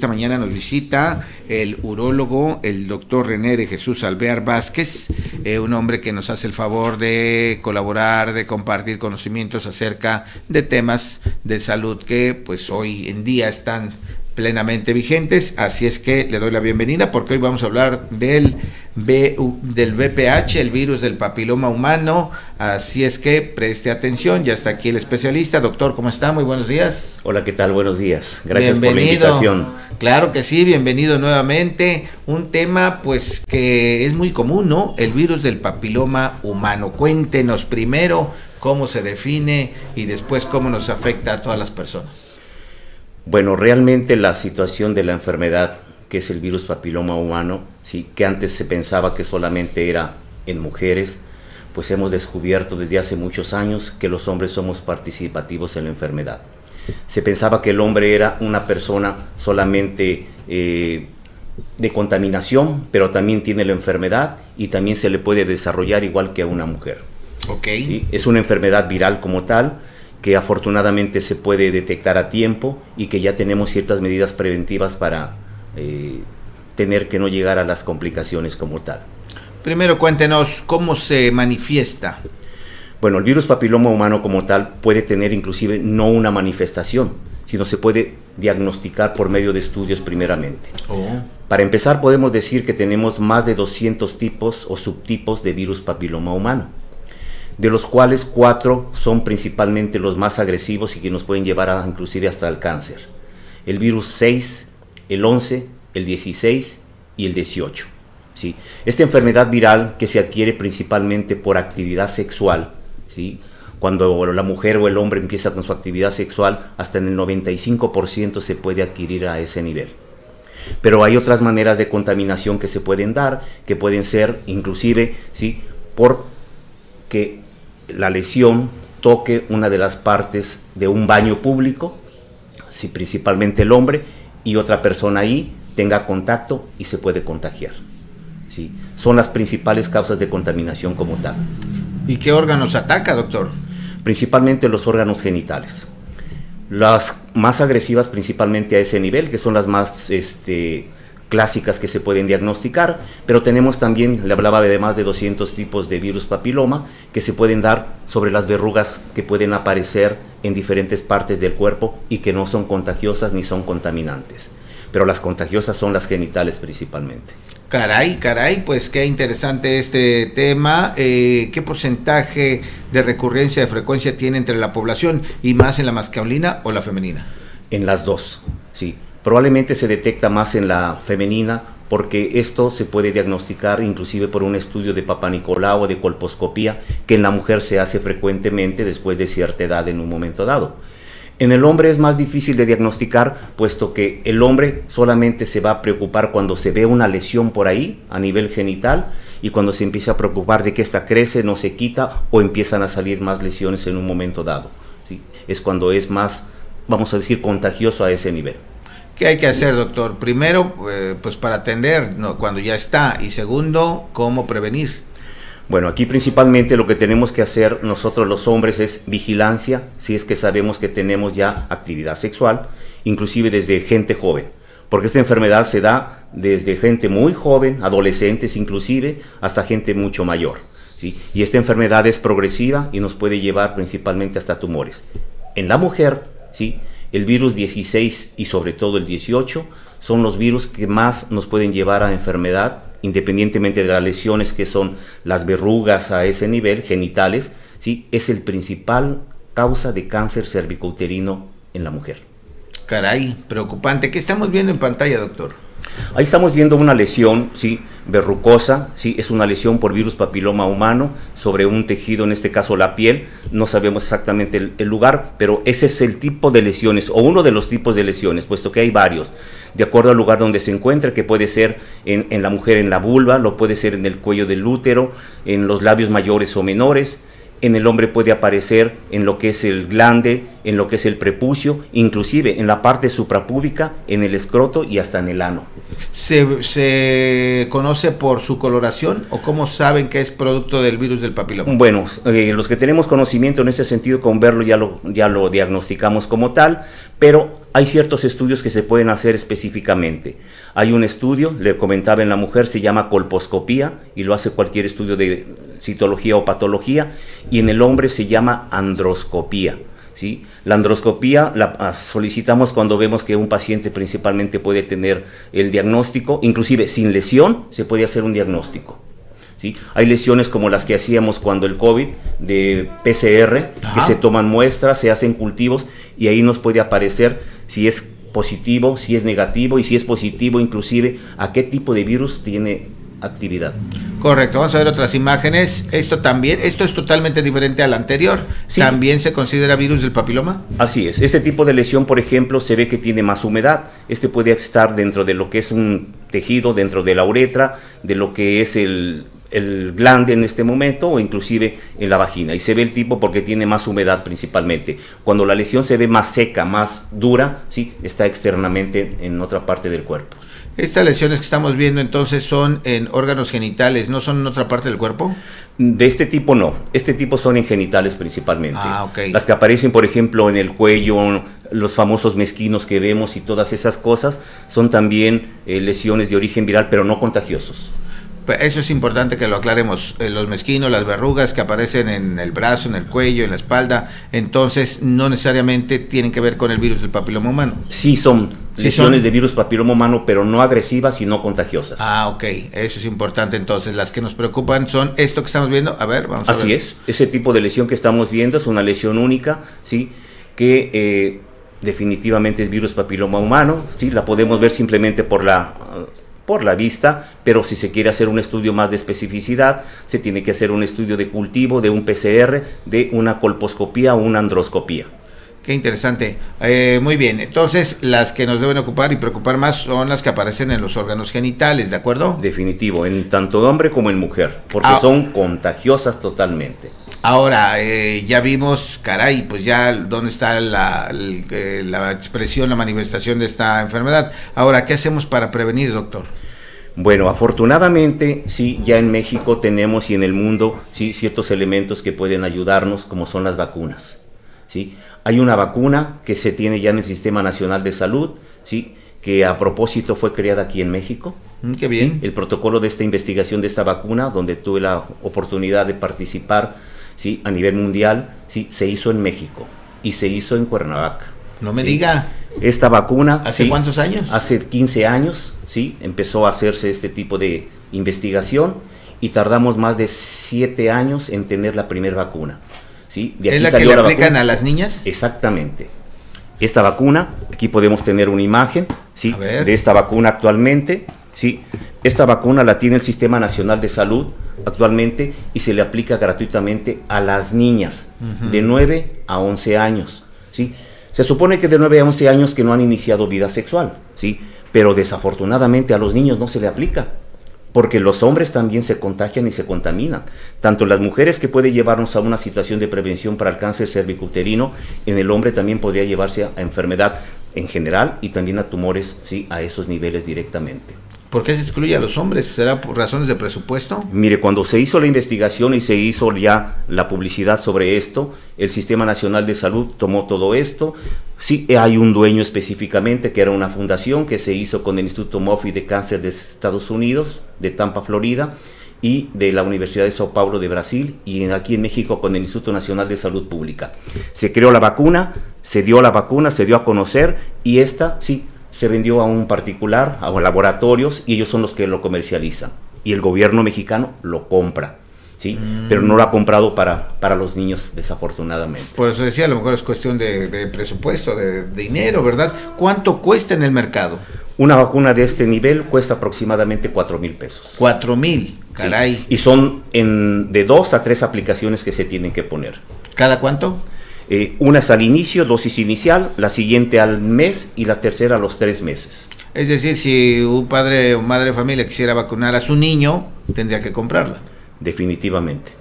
Esta mañana nos visita el urólogo, el doctor René de Jesús Alvear Vázquez, eh, un hombre que nos hace el favor de colaborar, de compartir conocimientos acerca de temas de salud que pues hoy en día están plenamente vigentes, así es que le doy la bienvenida porque hoy vamos a hablar del, del VPH, el virus del papiloma humano, así es que preste atención, ya está aquí el especialista, doctor, ¿cómo está? Muy buenos días. Hola, ¿qué tal? Buenos días, gracias por la invitación. Claro que sí, bienvenido nuevamente, un tema pues que es muy común, ¿no? El virus del papiloma humano, cuéntenos primero cómo se define y después cómo nos afecta a todas las personas. Bueno, realmente la situación de la enfermedad, que es el virus papiloma humano, ¿sí? que antes se pensaba que solamente era en mujeres, pues hemos descubierto desde hace muchos años que los hombres somos participativos en la enfermedad. Se pensaba que el hombre era una persona solamente eh, de contaminación, pero también tiene la enfermedad y también se le puede desarrollar igual que a una mujer. Okay. Es una enfermedad viral como tal, que afortunadamente se puede detectar a tiempo y que ya tenemos ciertas medidas preventivas para eh, tener que no llegar a las complicaciones como tal. Primero cuéntenos cómo se manifiesta. Bueno, el virus papiloma humano como tal puede tener inclusive no una manifestación, sino se puede diagnosticar por medio de estudios primeramente. Oh. Para empezar podemos decir que tenemos más de 200 tipos o subtipos de virus papiloma humano de los cuales cuatro son principalmente los más agresivos y que nos pueden llevar a, inclusive hasta el cáncer. El virus 6, el 11, el 16 y el 18. ¿sí? Esta enfermedad viral que se adquiere principalmente por actividad sexual, ¿sí? cuando la mujer o el hombre empieza con su actividad sexual, hasta en el 95% se puede adquirir a ese nivel. Pero hay otras maneras de contaminación que se pueden dar, que pueden ser inclusive ¿sí? por que la lesión toque una de las partes de un baño público, si principalmente el hombre, y otra persona ahí tenga contacto y se puede contagiar. ¿sí? Son las principales causas de contaminación como tal. ¿Y qué órganos ataca, doctor? Principalmente los órganos genitales. Las más agresivas principalmente a ese nivel, que son las más este, clásicas que se pueden diagnosticar, pero tenemos también, le hablaba de más de 200 tipos de virus papiloma que se pueden dar sobre las verrugas que pueden aparecer en diferentes partes del cuerpo y que no son contagiosas ni son contaminantes. Pero las contagiosas son las genitales principalmente. Caray, caray, pues qué interesante este tema. Eh, ¿Qué porcentaje de recurrencia de frecuencia tiene entre la población y más en la masculina o la femenina? En las dos, sí. Probablemente se detecta más en la femenina porque esto se puede diagnosticar inclusive por un estudio de Nicolau o de colposcopía que en la mujer se hace frecuentemente después de cierta edad en un momento dado. En el hombre es más difícil de diagnosticar, puesto que el hombre solamente se va a preocupar cuando se ve una lesión por ahí a nivel genital y cuando se empieza a preocupar de que esta crece, no se quita o empiezan a salir más lesiones en un momento dado. Es cuando es más, vamos a decir, contagioso a ese nivel. ¿Qué hay que hacer, doctor? Primero, eh, pues para atender cuando ya está. Y segundo, ¿cómo prevenir? Bueno, aquí principalmente lo que tenemos que hacer nosotros los hombres es vigilancia, si es que sabemos que tenemos ya actividad sexual, inclusive desde gente joven, porque esta enfermedad se da desde gente muy joven, adolescentes inclusive, hasta gente mucho mayor. ¿sí? Y esta enfermedad es progresiva y nos puede llevar principalmente hasta tumores. En la mujer, ¿sí? El virus 16 y sobre todo el 18 son los virus que más nos pueden llevar a enfermedad, independientemente de las lesiones que son las verrugas a ese nivel, genitales, ¿sí? es el principal causa de cáncer cervicouterino en la mujer. Caray, preocupante. ¿Qué estamos viendo en pantalla, doctor? Ahí estamos viendo una lesión, sí, verrucosa, sí, es una lesión por virus papiloma humano sobre un tejido, en este caso la piel. No sabemos exactamente el, lugar, pero ese es el tipo de lesiones o uno de los tipos de lesiones, puesto que hay varios. De acuerdo al lugar donde se encuentre, que puede ser en, en la mujer en la vulva, lo puede ser en el cuello del útero, en los labios mayores o menores en el hombre puede aparecer en lo que es el glande, en lo que es el prepucio, inclusive en la parte suprapúbica, en el escroto y hasta en el ano. ¿Se, conoce por su coloración o cómo saben que es producto del virus del papiloma? Bueno, eh, los que tenemos conocimiento en ese sentido, con verlo ya lo, ya lo diagnosticamos como tal, pero hay ciertos estudios que se pueden hacer específicamente. Hay un estudio, le comentaba en la mujer, se llama colposcopía y lo hace cualquier estudio de citología o patología, y en el hombre se llama androscopía. ¿sí? La androscopía la ah, solicitamos cuando vemos que un paciente principalmente puede tener el diagnóstico, inclusive sin lesión se puede hacer un diagnóstico. ¿Sí? Hay lesiones como las que hacíamos cuando el COVID de PCR, que se toman muestras, se hacen cultivos y ahí nos puede aparecer si es positivo, si es negativo y si es positivo inclusive a qué tipo de virus tiene actividad. Correcto, vamos a ver otras imágenes. Esto también, esto es totalmente diferente al anterior. ¿También se considera virus del papiloma? Así es. Este tipo de lesión, por ejemplo, se ve que tiene más humedad. Este puede estar dentro de lo que es un tejido, dentro de la uretra, de lo que es el, el glande en este momento o inclusive en la vagina. Y se ve el tipo porque tiene más humedad principalmente. Cuando la lesión se ve más seca, más dura, ¿sí? está externamente en otra parte del cuerpo. Estas lesiones que estamos viendo entonces son en órganos genitales, ¿no son en otra parte del cuerpo? De este tipo no, este tipo son en genitales principalmente. Ah. Las que aparecen, por ejemplo, en el cuello, los famosos mezquinos que vemos y todas esas cosas, son también eh, lesiones de origen viral, pero no contagiosos. Eso es importante que lo aclaremos. Eh, los mezquinos, las verrugas que aparecen en el brazo, en el cuello, en la espalda, entonces no necesariamente tienen que ver con el virus del papiloma humano. Sí son lesiones de virus papiloma humano, pero no agresivas y no contagiosas. Ah, ok. Eso es importante. Entonces, las que nos preocupan son esto que estamos viendo. A ver, vamos a ver. Así es. Ese tipo de lesión que estamos viendo es una lesión única, ¿sí? Que eh, definitivamente es virus papiloma humano, ¿sí? La podemos ver simplemente por la por la vista, pero si se quiere hacer un estudio más de especificidad, se tiene que hacer un estudio de cultivo, de un PCR, de una colposcopía o una androscopía. Qué interesante. Eh, muy bien, entonces las que nos deben ocupar y preocupar más son las que aparecen en los órganos genitales, ¿de acuerdo? Definitivo, en tanto hombre como en mujer, porque ah. son contagiosas totalmente. Ahora, eh, ya vimos, caray, pues ya dónde está la, eh, la, expresión, la manifestación de esta enfermedad. Ahora, ¿qué hacemos para prevenir, doctor? Bueno, afortunadamente, sí, ya en México tenemos y en el mundo, sí, ciertos elementos que pueden ayudarnos, como son las vacunas, sí. Hay una vacuna que se tiene ya en el Sistema Nacional de Salud, sí, que a propósito fue creada aquí en México. Mm, qué bien. el protocolo de esta investigación de esta vacuna, donde tuve la oportunidad de participar ¿sí? a nivel mundial, ¿sí? se hizo en México y se hizo en Cuernavaca. No me diga. Esta vacuna. ¿Hace cuántos años? Hace 15 años, ¿sí? Empezó a hacerse este tipo de investigación y tardamos más de 7 años en tener la primera vacuna. ¿sí? ¿Es la que le aplican a las niñas? Exactamente. Esta vacuna, aquí podemos tener una imagen ¿sí? de esta vacuna actualmente. ¿sí? Esta vacuna la tiene el Sistema Nacional de Salud actualmente y se le aplica gratuitamente a las niñas de 9 a 11 años. ¿sí? Se supone que de 9 a 11 años que no han iniciado vida sexual, ¿sí? pero desafortunadamente a los niños no se le aplica. Porque los hombres también se contagian y se contaminan. Tanto las mujeres que puede llevarnos a una situación de prevención para el cáncer cervicuterino, en el hombre también podría llevarse a enfermedad en general y también a tumores ¿sí? a esos niveles directamente. ¿Por qué se excluye a los hombres? ¿Será por razones de presupuesto? Mire, cuando se hizo la investigación y se hizo ya la publicidad sobre esto, el Sistema Nacional de Salud tomó todo esto. Sí, hay un dueño específicamente, que era una fundación que se hizo con el Instituto Moffitt de Cáncer de Estados Unidos, de Tampa, Florida, y de la Universidad de Sao Paulo de Brasil, y aquí en México con el Instituto Nacional de Salud Pública. Se creó la vacuna, se dio la vacuna, se dio a conocer, y esta, sí, se vendió a un particular, a laboratorios, y ellos son los que lo comercializan. Y el gobierno mexicano lo compra. ¿sí? Mm. Pero no lo ha comprado para, para los niños, desafortunadamente. Por eso decía, a lo mejor es cuestión de, presupuesto, de, dinero, ¿verdad? ¿Cuánto cuesta en el mercado? Una vacuna de este nivel cuesta aproximadamente 4 mil pesos. 4 mil, caray. Y son en, de dos a tres aplicaciones que se tienen que poner. ¿Cada cuánto? Eh, una es al inicio, dosis inicial, la siguiente al mes y la tercera a los tres meses. Es decir, si un padre o madre de familia quisiera vacunar a su niño, tendría que comprarla. Definitivamente.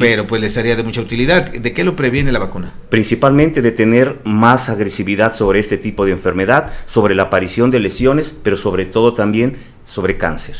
Pero pues les sería de mucha utilidad. ¿De qué lo previene la vacuna? Principalmente de tener más agresividad sobre este tipo de enfermedad, sobre la aparición de lesiones, pero sobre todo también sobre cáncer.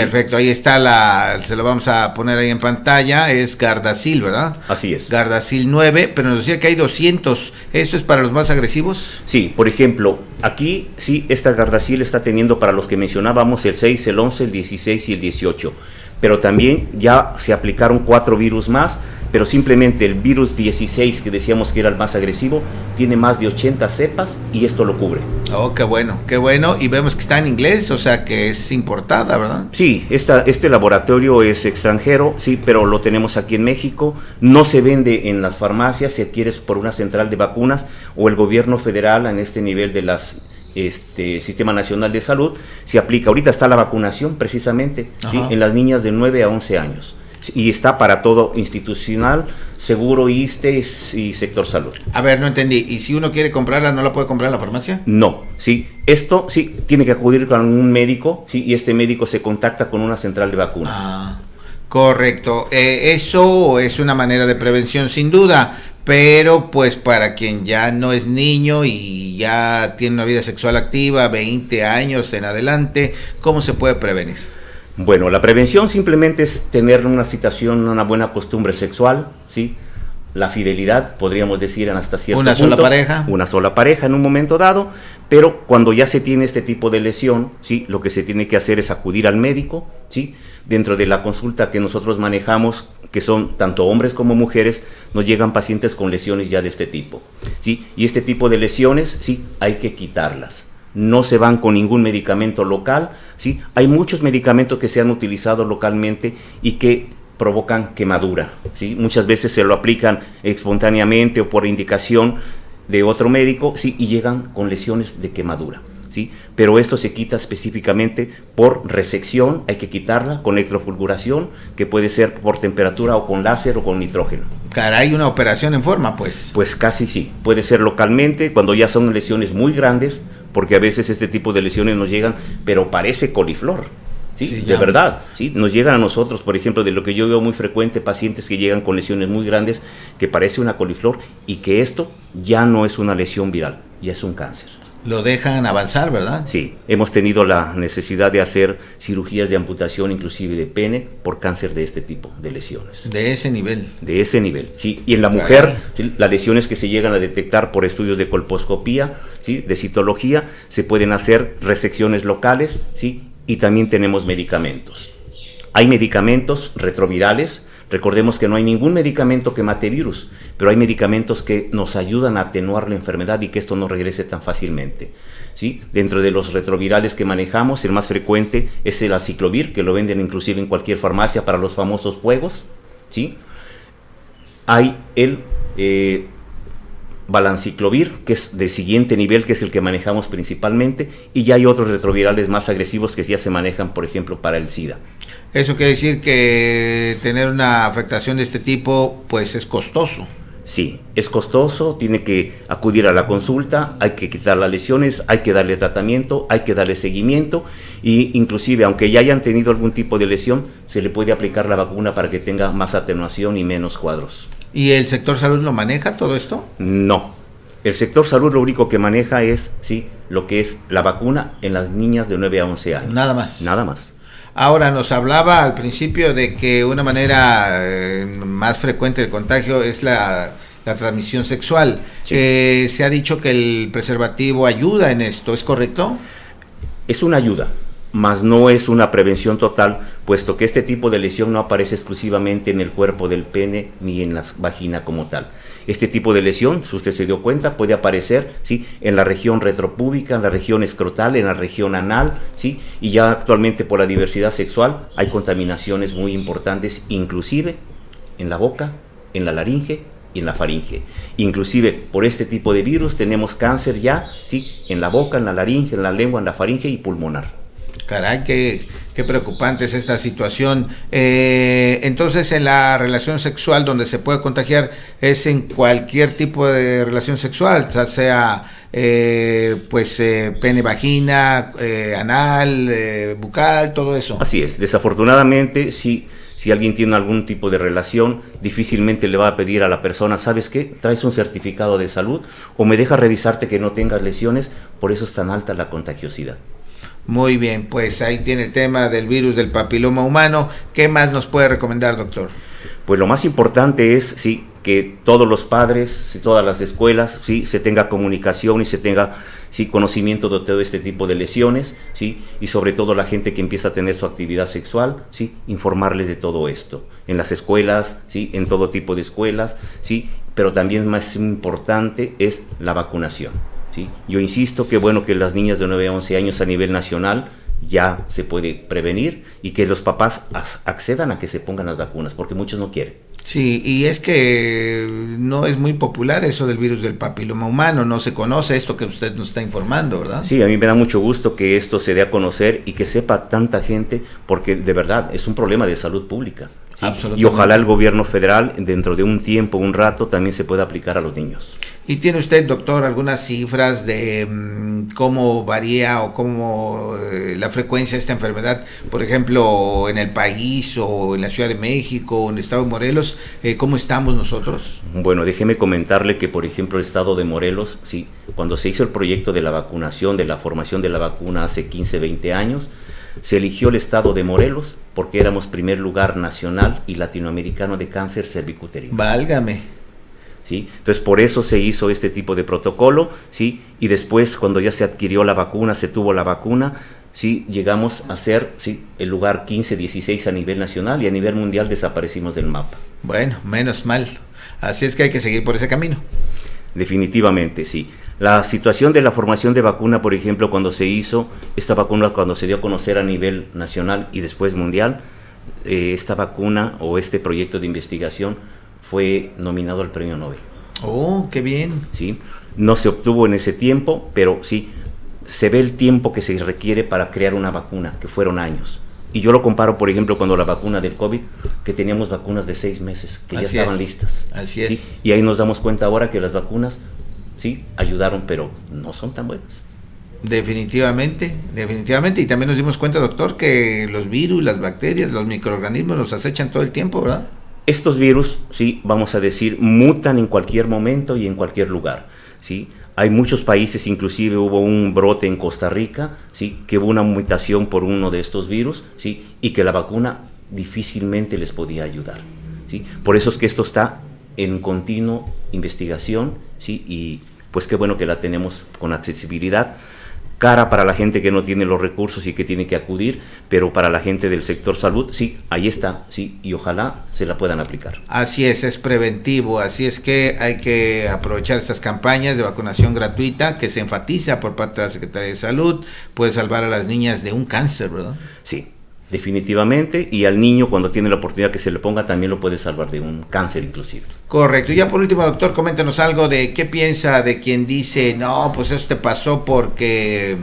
Perfecto, ahí está la, se lo vamos a poner ahí en pantalla, es Gardasil, ¿verdad? Así es. Gardasil 9, pero nos decía que hay 200. ¿Esto es para los más agresivos? Sí, por ejemplo, aquí sí, esta Gardasil está teniendo para los que mencionábamos el 6, el 11, el 16 y el 18. Pero también ya se aplicaron cuatro virus más pero simplemente el virus 16 que decíamos que era el más agresivo tiene más de 80 cepas y esto lo cubre. Oh, qué bueno, qué bueno. Y vemos que está en inglés, o sea que es importada, ¿verdad? Sí, esta, este laboratorio es extranjero, sí, pero lo tenemos aquí en México. No se vende en las farmacias, se adquiere por una central de vacunas o el gobierno federal en este nivel de las este Sistema Nacional de Salud se aplica. Ahorita está la vacunación precisamente en las niñas de 9 a 11 años y está para todo institucional, seguro, ISTE y sector salud. A ver, no entendí. ¿Y si uno quiere comprarla, no la puede comprar en la farmacia? No, sí. Esto sí tiene que acudir con un médico, sí, y este médico se contacta con una central de vacunas. Ah, correcto. Eh, eso es una manera de prevención sin duda, pero pues para quien ya no es niño y ya tiene una vida sexual activa, 20 años en adelante, ¿cómo se puede prevenir? Bueno, la prevención simplemente es tener una situación, una buena costumbre sexual, ¿sí? La fidelidad, podríamos decir, en hasta cierto ¿Una sola pareja? Una sola pareja en un momento dado, pero cuando ya se tiene este tipo de lesión, ¿sí? Lo que se tiene que hacer es acudir al médico, ¿sí? Dentro de la consulta que nosotros manejamos, que son tanto hombres como mujeres, nos llegan pacientes con lesiones ya de este tipo, ¿sí? Y este tipo de lesiones, sí, hay que quitarlas no se van con ningún medicamento local, ¿sí? Hay muchos medicamentos que se han utilizado localmente y que provocan quemadura, ¿sí? Muchas veces se lo aplican espontáneamente o por indicación de otro médico, ¿sí? Y llegan con lesiones de quemadura. ¿Sí? Pero esto se quita específicamente por resección, hay que quitarla con electrofulguración, que puede ser por temperatura o con láser o con nitrógeno. Caray, una operación en forma, pues. Pues casi sí. Puede ser localmente, cuando ya son lesiones muy grandes, porque a veces este tipo de lesiones nos llegan, pero parece coliflor. ¿Sí? de verdad, ¿sí? Nos llegan a nosotros, por ejemplo, de lo que yo veo muy frecuente, pacientes que llegan con lesiones muy grandes, que parece una coliflor y que esto ya no es una lesión viral, ya es un cáncer lo dejan avanzar, ¿verdad? Sí, hemos tenido la necesidad de hacer cirugías de amputación, inclusive de pene, por cáncer de este tipo de lesiones. De ese nivel. De ese nivel, sí. Y en la mujer, las lesiones que se llegan a detectar por estudios de colposcopía, ¿sí? de citología, se pueden hacer resecciones locales, ¿sí? Y también tenemos medicamentos. Hay medicamentos retrovirales, Recordemos que no hay ningún medicamento que mate virus, pero hay medicamentos que nos ayudan a atenuar la enfermedad y que esto no regrese tan fácilmente. ¿sí? Dentro de los retrovirales que manejamos, el más frecuente es el aciclovir, que lo venden inclusive en cualquier farmacia para los famosos juegos. ¿sí? Hay el eh, balanciclovir, que es de siguiente nivel, que es el que manejamos principalmente, y ya hay otros retrovirales más agresivos que ya se manejan, por ejemplo, para el SIDA. Eso quiere decir que tener una afectación de este tipo, pues es costoso. Sí, es costoso, tiene que acudir a la consulta, hay que quitar las lesiones, hay que darle tratamiento, hay que darle seguimiento y inclusive aunque ya hayan tenido algún tipo de lesión, se le puede aplicar la vacuna para que tenga más atenuación y menos cuadros. ¿Y el sector salud lo maneja todo esto? No. El sector salud lo único que maneja es, sí, lo que es la vacuna en las niñas de 9 a 11 años. Nada más. Nada más. Ahora nos hablaba al principio de que una manera eh, más frecuente del contagio es la, transmisión sexual. Eh, se ha dicho que el preservativo ayuda en esto, ¿es correcto? Es una ayuda, mas no es una prevención total, puesto que este tipo de lesión no aparece exclusivamente en el cuerpo del pene ni en la vagina como tal. Este tipo de lesión, si usted se dio cuenta, puede aparecer ¿sí? en la región retropúbica, en la región escrotal, en la región anal, ¿sí? y ya actualmente por la diversidad sexual hay contaminaciones muy importantes, inclusive en la boca, en la laringe y en la faringe. Inclusive por este tipo de virus tenemos cáncer ya, ¿sí? en la boca, en la laringe, en la lengua, en la faringe y pulmonar. Caray, qué, qué preocupante es esta situación. Eh, entonces, en la relación sexual donde se puede contagiar es en cualquier tipo de relación sexual, sea eh, pues eh, pene, vagina, anal, bucal, todo eso. Así es. Desafortunadamente, si si alguien tiene algún tipo de relación, difícilmente le va a pedir a la persona, ¿sabes qué? Traes un certificado de salud o me deja revisarte que no tengas lesiones, por eso es tan alta la contagiosidad. Muy bien, pues ahí tiene el tema del virus del papiloma humano. ¿Qué más nos puede recomendar, doctor? Pues lo más importante es, sí, que todos los padres, todas las escuelas, sí, se tenga comunicación y se tenga sí, conocimiento de todo este tipo de lesiones, sí, y sobre todo la gente que empieza a tener su actividad sexual, sí, informarles de todo esto, en las escuelas, sí, en todo tipo de escuelas, sí, pero también más importante es la vacunación, sí. Yo insisto que bueno que las niñas de 9 a 11 años a nivel nacional ya se puede prevenir y que los papás accedan a que se pongan las vacunas, porque muchos no quieren. Sí, y es que no es muy popular eso del virus del papiloma humano, no se conoce esto que usted nos está informando, ¿verdad? Sí, a mí me da mucho gusto que esto se dé a conocer y que sepa tanta gente, porque de verdad es un problema de salud pública. Y ojalá el gobierno federal dentro de un tiempo, un rato, también se pueda aplicar a los niños. ¿Y tiene usted, doctor, algunas cifras de mm, cómo varía o cómo eh, la frecuencia de esta enfermedad, por ejemplo, en el país o en la Ciudad de México o en el estado de Morelos? Eh, ¿Cómo estamos nosotros? Bueno, déjeme comentarle que, por ejemplo, el estado de Morelos, sí, cuando se hizo el proyecto de la vacunación, de la formación de la vacuna hace 15, 20 años, se eligió el estado de Morelos porque éramos primer lugar nacional y latinoamericano de cáncer cervicuterino. Válgame. ¿Sí? Entonces por eso se hizo este tipo de protocolo, ¿sí? Y después cuando ya se adquirió la vacuna, se tuvo la vacuna, ¿sí? Llegamos a ser, ¿sí? El lugar 15, 16 a nivel nacional y a nivel mundial desaparecimos del mapa. Bueno, menos mal. Así es que hay que seguir por ese camino. Definitivamente, sí. La situación de la formación de vacuna, por ejemplo, cuando se hizo esta vacuna, cuando se dio a conocer a nivel nacional y después mundial, eh, esta vacuna o este proyecto de investigación fue nominado al premio Nobel. Oh, qué bien. Sí, no se obtuvo en ese tiempo, pero sí, se ve el tiempo que se requiere para crear una vacuna, que fueron años. Y yo lo comparo, por ejemplo, cuando la vacuna del COVID, que teníamos vacunas de seis meses, que ya estaban listas. Así es. Y ahí nos damos cuenta ahora que las vacunas sí, ayudaron, pero no son tan buenas. Definitivamente, definitivamente. Y también nos dimos cuenta, doctor, que los virus, las bacterias, los microorganismos nos acechan todo el tiempo, ¿verdad? Estos virus, sí, vamos a decir, mutan en cualquier momento y en cualquier lugar, ¿sí? Hay muchos países, inclusive hubo un brote en Costa Rica, ¿sí? que hubo una mutación por uno de estos virus, ¿sí? y que la vacuna difícilmente les podía ayudar. ¿sí? Por eso es que esto está en continua investigación ¿sí? Y pues qué bueno que la tenemos con accesibilidad cara para la gente que no tiene los recursos y que tiene que acudir, pero para la gente del sector salud, sí, ahí está, sí, y ojalá se la puedan aplicar. Así es, es preventivo, así es que hay que aprovechar estas campañas de vacunación gratuita que se enfatiza por parte de la Secretaría de Salud, puede salvar a las niñas de un cáncer, ¿verdad? Sí, definitivamente, y al niño cuando tiene la oportunidad que se le ponga también lo puede salvar de un cáncer inclusive. Correcto, y ya por último doctor, coméntanos algo de qué piensa de quien dice, no, pues eso te pasó porque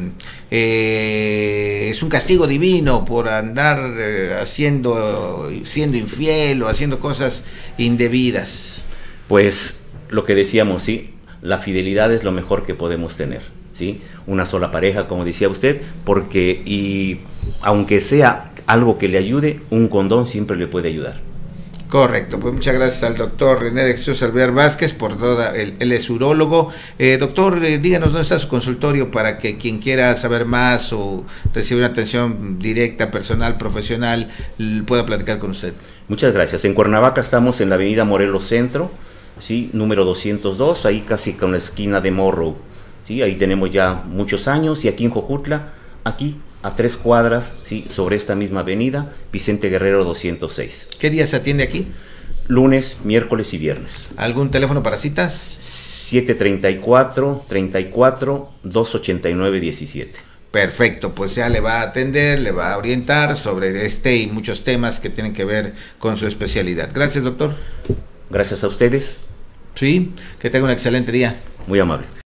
eh, es un castigo divino por andar eh, haciendo, siendo infiel o haciendo cosas indebidas. Pues lo que decíamos, sí, la fidelidad es lo mejor que podemos tener, sí, una sola pareja, como decía usted, porque y aunque sea algo que le ayude, un condón siempre le puede ayudar. Correcto, pues muchas gracias al doctor René de Jesús Alvear Vázquez por toda, él, es urólogo. Eh, doctor, eh, díganos dónde está su consultorio para que quien quiera saber más o recibir una atención directa, personal, profesional, pueda platicar con usted. Muchas gracias. En Cuernavaca estamos en la avenida Morelos Centro, ¿sí? número 202, ahí casi con la esquina de Morro. ¿sí? Ahí tenemos ya muchos años y aquí en Jojutla, aquí a tres cuadras, ¿sí? sobre esta misma avenida, Vicente Guerrero 206. ¿Qué día se atiende aquí? Lunes, miércoles y viernes. ¿Algún teléfono para citas? 734 34 289 17. Perfecto, pues ya le va a atender, le va a orientar sobre este y muchos temas que tienen que ver con su especialidad. Gracias, doctor. Gracias a ustedes. Sí, que tenga un excelente día. Muy amable.